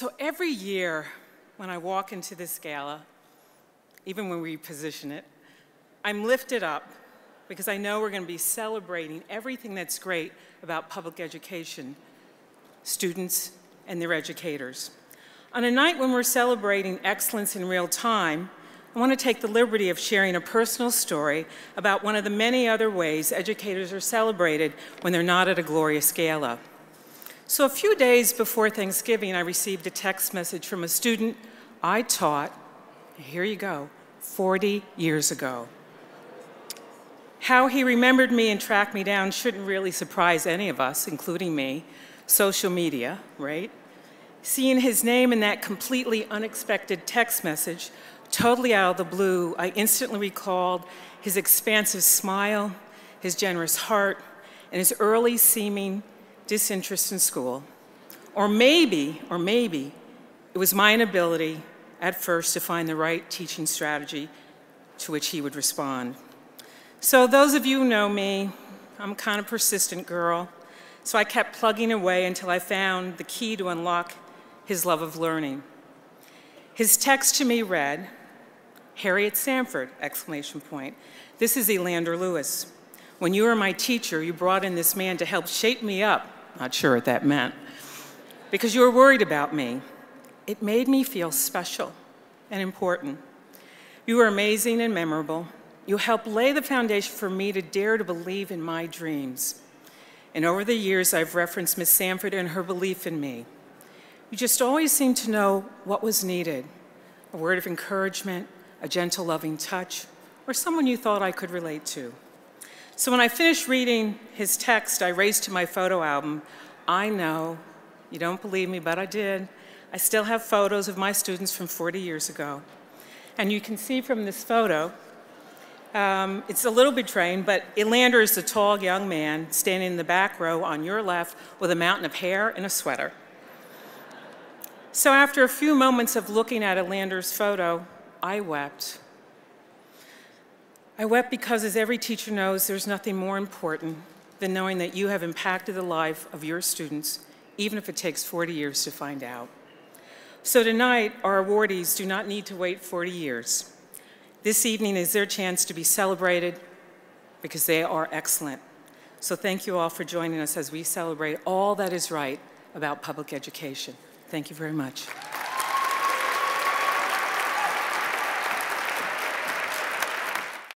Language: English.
So every year when I walk into this gala, even when we position it, I'm lifted up because I know we're going to be celebrating everything that's great about public education, students, and their educators. On a night when we're celebrating excellence in real time, I want to take the liberty of sharing a personal story about one of the many other ways educators are celebrated when they're not at a glorious gala. So a few days before Thanksgiving, I received a text message from a student I taught, here you go, 40 years ago. How he remembered me and tracked me down shouldn't really surprise any of us, including me. Social media, right? Seeing his name in that completely unexpected text message, totally out of the blue, I instantly recalled his expansive smile, his generous heart, and his early seeming disinterest in school. Or maybe, or maybe, it was my inability at first to find the right teaching strategy to which he would respond. So those of you who know me, I'm kind of persistent girl. So I kept plugging away until I found the key to unlock his love of learning. His text to me read, Harriet Sanford, exclamation point. This is Elander Lewis. When you were my teacher, you brought in this man to help shape me up not sure what that meant. Because you were worried about me. It made me feel special and important. You were amazing and memorable. You helped lay the foundation for me to dare to believe in my dreams. And over the years, I've referenced Miss Sanford and her belief in me. You just always seemed to know what was needed a word of encouragement, a gentle, loving touch, or someone you thought I could relate to. So when I finished reading his text, I raised to my photo album. I know, you don't believe me, but I did. I still have photos of my students from 40 years ago. And you can see from this photo, um, it's a little bit betraying, but Elander is the tall young man standing in the back row on your left with a mountain of hair and a sweater. So after a few moments of looking at Elander's photo, I wept. I wept because, as every teacher knows, there's nothing more important than knowing that you have impacted the life of your students, even if it takes 40 years to find out. So tonight, our awardees do not need to wait 40 years. This evening is their chance to be celebrated because they are excellent. So thank you all for joining us as we celebrate all that is right about public education. Thank you very much.